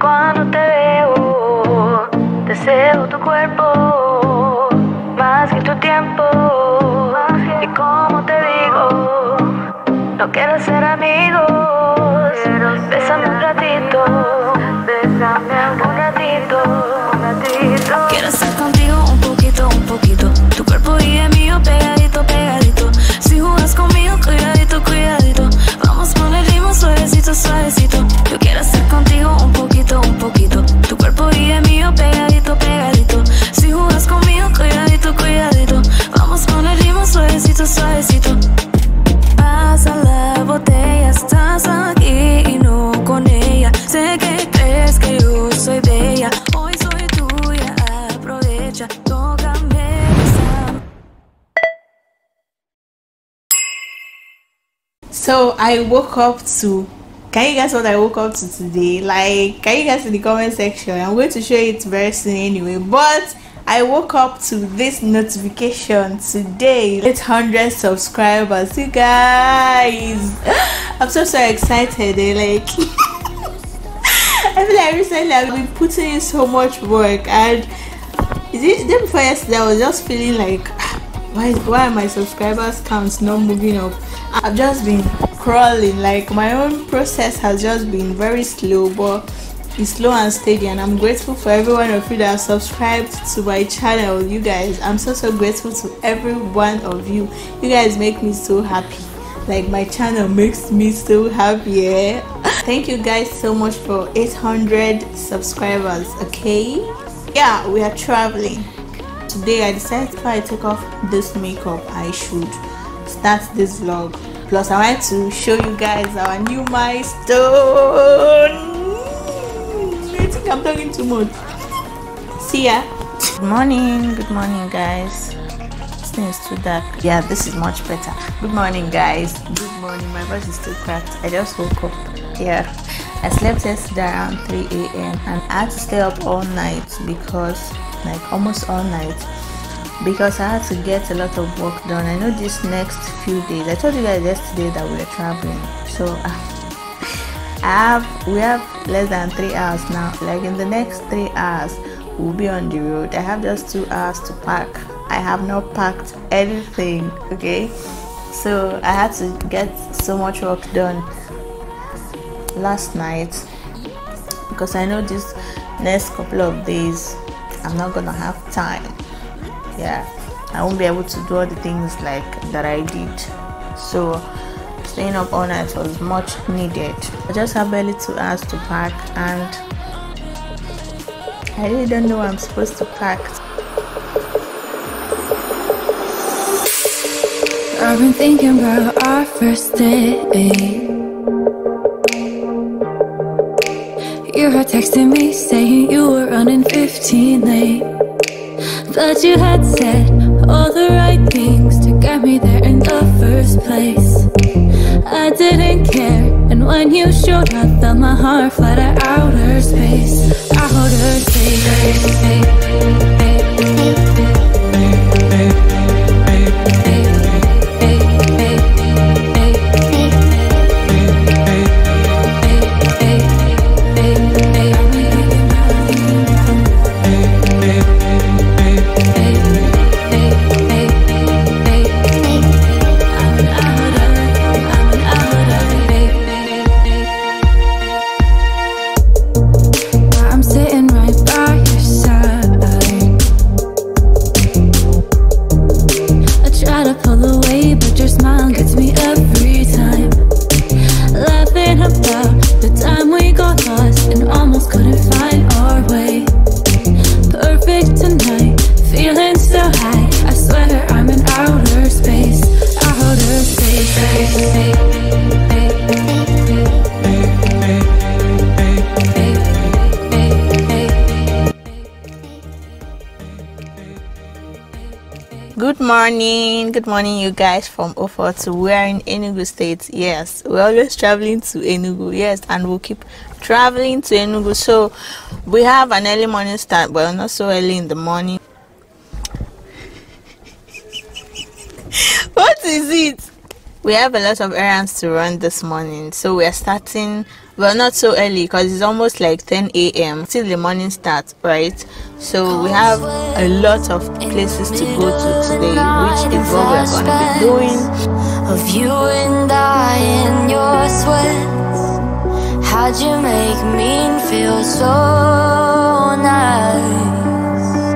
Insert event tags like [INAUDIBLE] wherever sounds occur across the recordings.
Cuando te veo, deseo tu cuerpo más que tu tiempo. Y como te digo, no quiero ser amigos. So I woke up to. Can you guess what I woke up to today? Like, can you guess in the comment section? I'm going to show it very soon anyway. But I woke up to this notification today. 800 subscribers, you guys. [GASPS] I'm so so excited. eh, Like, [LAUGHS] I feel like recently I've been putting in so much work and it day before yesterday I was just feeling like [SIGHS] why why are my subscribers counts not moving up i've just been crawling like my own process has just been very slow but it's slow and steady and i'm grateful for every one of you that subscribed to my channel you guys. I'm so so grateful to every one of you. You guys make me so happy. Like my channel makes me so happy yeah thank you guys so much for 800 subscribers okay? Yeah we are traveling. Today i decided before i take off this makeup i should start this vlog. Plus i wanted to show you guys our new milestone. I think i'm talking too much. See ya. Good morning. Good morning guys. Thing is too dark. Yeah this is much better. Good morning guys. Good morning. My voice is still cracked. I just woke up. Yeah. I slept yesterday around 3 a.m and i had to stay up all night because like almost all night because i had to get a lot of work done i know this next few days i told you guys yesterday that we were traveling so [LAUGHS] I have we have less than three hours now. Like in the next three hours, we'll be on the road. I have just two hours to pack. I have not packed anything. Okay, so I had to get so much work done last night because I know this next couple of days I'm not gonna have time. Yeah, I won't be able to do all the things like that I did. So staying up all night was much needed. I just have barely two hours to pack and I really don't know I'm supposed to pack. I've been thinking about our first date. You were texting me saying you were running 15 late. But you had said all the right things to get me there in the first place. I didn't care, and when you showed up, felt my heart to outer space. Outer I'm Good morning, good morning, you guys from Ofotu. We are in Enugu State. Yes, we're always traveling to Enugu. Yes, and we'll keep traveling to Enugu. So we have an early morning start, but not so early in the morning. [LAUGHS] what is it? We have a lot of errands to run this morning, so we are starting well not so early because it's almost like 10 a.m till the morning starts right so we have a lot of places to go to today which is what we're going to be doing of you and I in your sweats. How'd you make me feel so nice?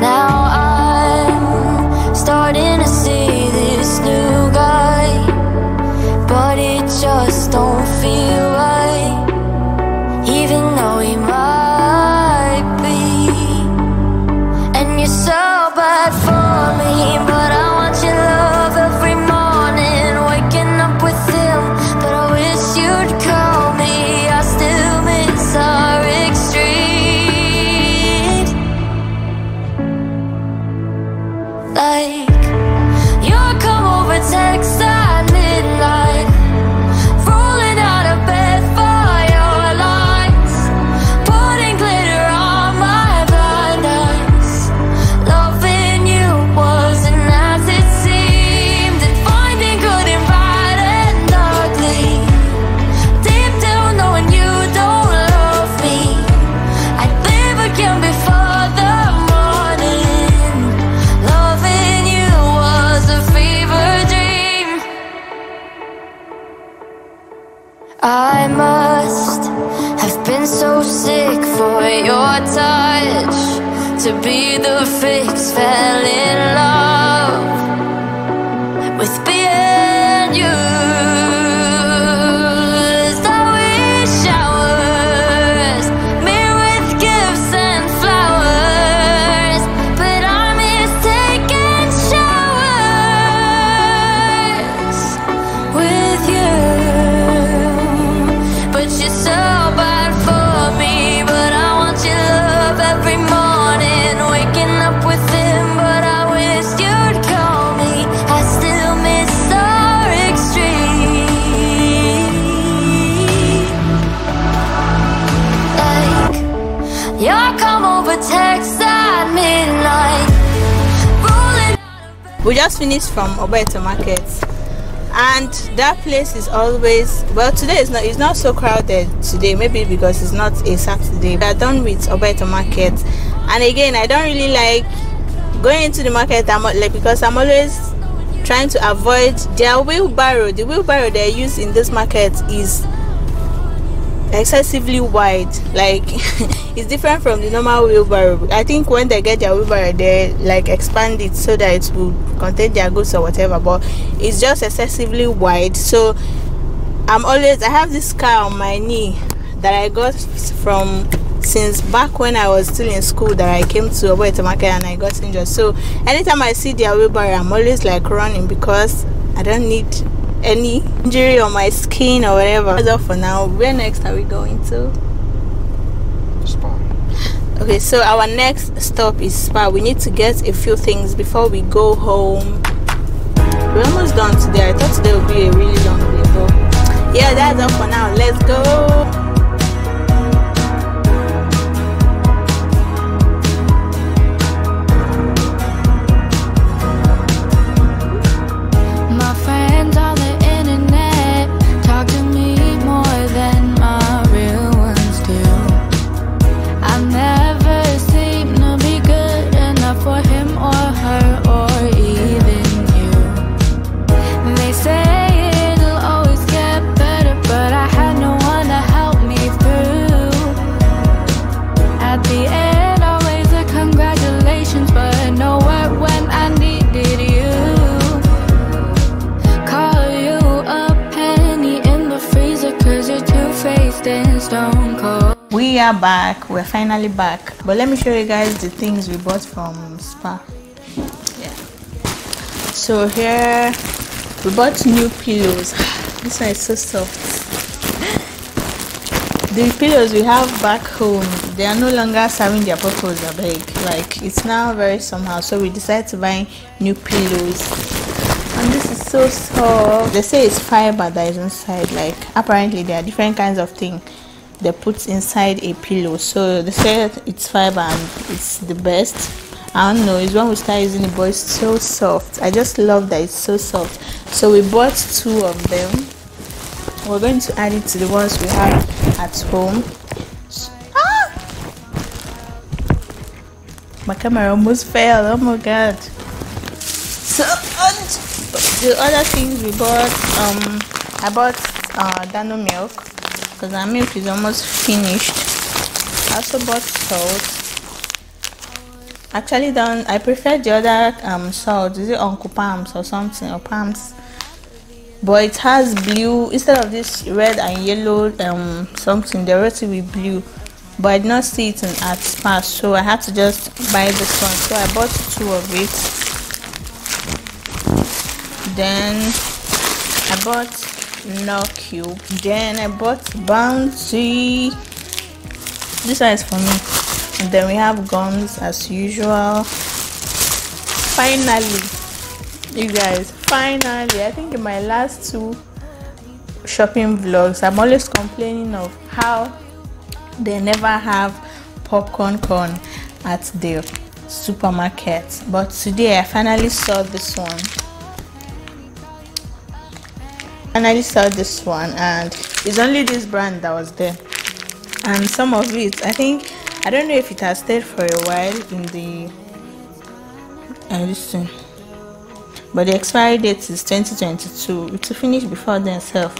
Now I'm starting to be the fix. Fell in love we just finished from Ogbete Market. And that place is always well today is not it's not so crowded today maybe because it's not a Saturday. We are done with Ogbete Market. And again I don't really like going into the market I'm like because I'm always trying to avoid their wheelbarrow. The wheelbarrow they use in this market is excessively wide. Like [LAUGHS] it's different from the normal wheelbarrow. I think when they get their wheelbarrow they like expand it so that it will contain their goods or whatever but it's just excessively wide. So i'm always i have this car on my knee that i got from since back when i was still in school that i came to Ogbete market and i got injured. So anytime i see their wheelbarrow i'm always like running because i don't need any injury on my skin or whatever. That's all for now. Where next are we going to? Spar. okay so our next stop is Spar. We need to get a few things before we go home. We're almost done today. I thought today would be a really long day but yeah that's all for now. Let's go are back. We're finally back. But let me show you guys the things we bought from Spar. Yeah. So here we bought new pillows. [SIGHS] This one is so soft. [SIGHS] The pillows we have back home they are no longer serving their purpose I like it's now very somehow. So we decided to buy new pillows. And this is so soft. They say it's fiber that is inside. Like apparently there are different kinds of things they put inside a pillow. So they said it's fiber and it's the best. I don't know it's when we start using it but it's so soft. I just love that it's so soft. So we bought two of them. We're going to add it to the ones we have at home. Ah! my camera almost fell oh my god. So the other things we bought um i bought uh dano milk because our milk is almost finished. I also bought salt. Actually done i prefer the other um salt. Is it uncle palms or something or palms but it has blue instead of this red and yellow um something they wrote it with blue. But i did not see it in at Spar so i had to just buy this one. So i bought two of it. Then i bought Knorr cube then i bought bouncy this one is for me. And then we have gums as usual. Finally you guys finally i think in my last two shopping vlogs i'm always complaining of how they never have popcorn corn at the supermarket. But today i finally saw this one finally saw this one and it's only this brand that was there. And some of it i think i don't know if it has stayed for a while in the uh, this but the expiry date is 2022 it will finish before then self.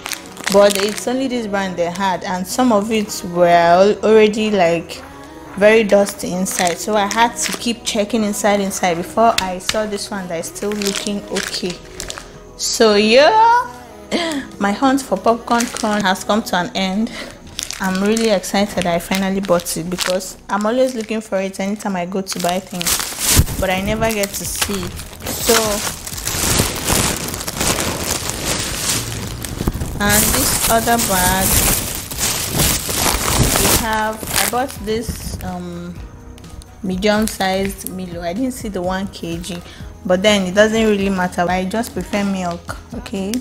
But it's only this brand they had and some of it were already like very dusty inside. So i had to keep checking inside inside before i saw this one that is still looking okay. So yeah my hunt for popcorn corn has come to an end. I'm really excited i finally bought it because i'm always looking for it anytime i go to buy things but i never get to see. So and this other bag we have i bought this um medium sized milo. I didn't see the one kg but then it doesn't really matter. I just prefer milk okay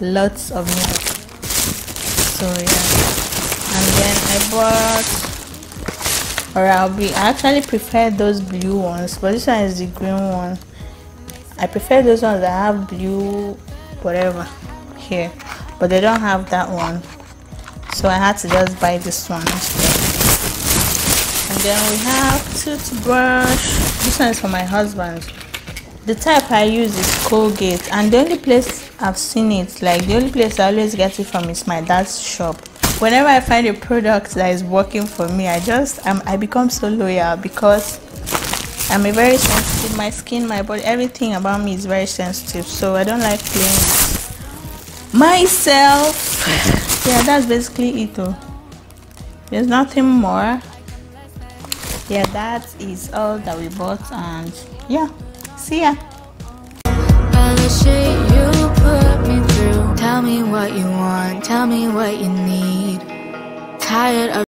lots of milk so yeah. And then i bought Oral-B I actually prefer those blue ones but this one is the green one. I prefer those ones that have blue whatever here but they don't have that one. So I had to just buy this one and then we have toothbrush. This one is for my husband. The type I use is Colgate and the only place I've seen it. Like the only place I always get it from is my dad's shop. Whenever I find a product that is working for me I just I'm, I become so loyal because I'm a very sensitive. My skin my body everything about me is very sensitive. So I don't like playing myself. [LAUGHS] Yeah that's basically it though. There's nothing more. Yeah that is all that we bought and yeah. See ya Tell me what you want, tell me what you need. Tired of